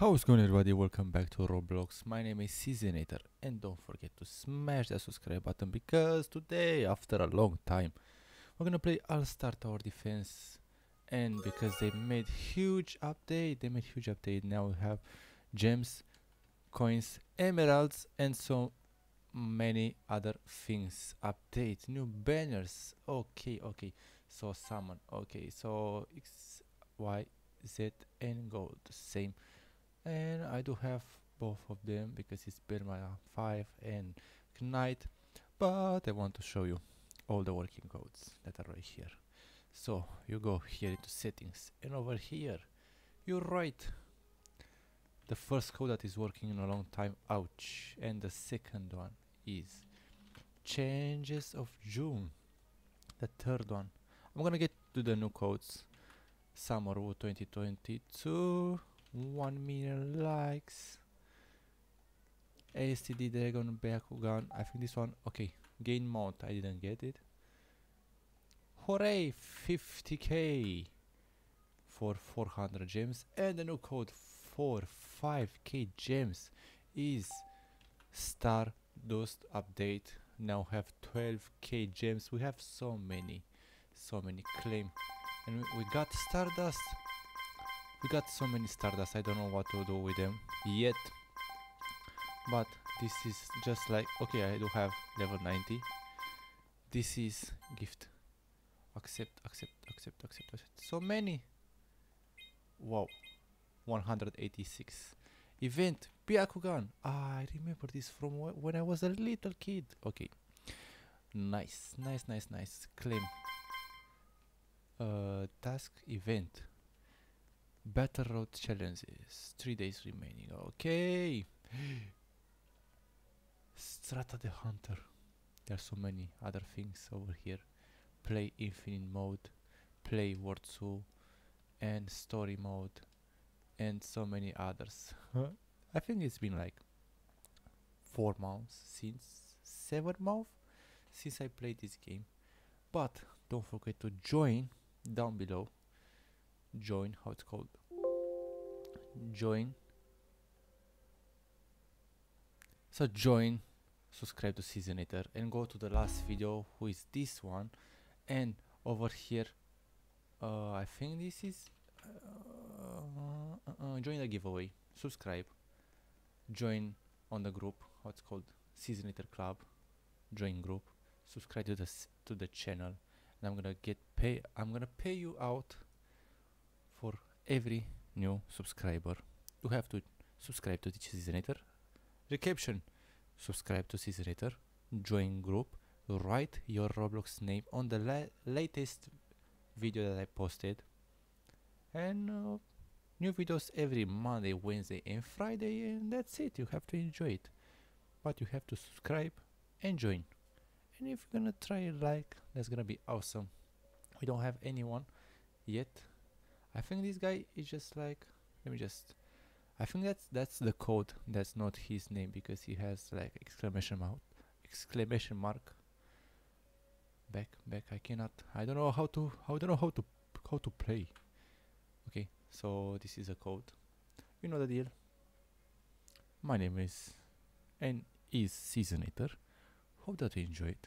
How's going everybody? Welcome back to Roblox. My name is Cezinator and don't forget to smash that subscribe button because today after a long time we're gonna play All Star Tower Defense. And because they made huge update they made huge update. Now we have gems coins emeralds and so many other things. Update new banners. Okay okay. So summon. Okay so x y z and gold. The same and I do have both of them because it's Burma uh, 5 and Knight but I want to show you all the working codes that are right here. So you go here into settings and over here you write the first code that is working in a long time ouch and the second one is changes of June the third one. I'm gonna get to the new codes summer 2022 1 million likes. ASTD Dragon Bakugan. I think this one okay. Gain mount I didn't get it. Hooray 50k for 400 gems. And the new code for 5k gems is Stardust update. Now have 12k gems. We have so many so many claim. And we got Stardust we got so many Stardust, I don't know what to do with them yet. But this is just like, okay, I do have level 90. This is gift. Accept, accept, accept, accept, accept. So many. Wow. 186. Event, Byakugan. Ah, I remember this from wh when I was a little kid. Okay. Nice, nice, nice, nice. Claim. Uh, task event. Battle Road challenges. Three days remaining. Okay. Strata the Hunter. There are so many other things over here. Play Infinite mode, play World 2, and Story mode, and so many others. I think it's been like four months since seven months since I played this game. But don't forget to join down below join how it's called join. So join subscribe to Cezinator and go to the last video who is this one. And over here uh, I think this is uh, uh, join the giveaway. Subscribe. Join on the group what's called Cezinator club. Join group. Subscribe to the to the channel. And I'm gonna get pay I'm gonna pay you out for every new subscriber. You have to subscribe to the Cezinator recaption. Subscribe to Cezinator join group. Write your Roblox name on the la latest video that I posted. And uh, new videos every Monday Wednesday and Friday and that's it. You have to enjoy it. But you have to subscribe and join. And if you're gonna try like that's gonna be awesome. We don't have anyone yet I think this guy is just like let me just I think that's that's the code that's not his name because he has like exclamation mark exclamation mark. Back back I cannot I don't know how to I don't know how to how to play. Okay so this is a code. You know the deal. My name is and is Cezinator. Hope that you enjoy it.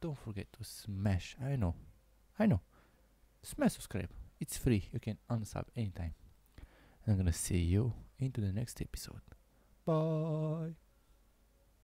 Don't forget to smash I know I know. Smash subscribe it's free. You can unsub anytime. I'm gonna see you into the next episode. Bye.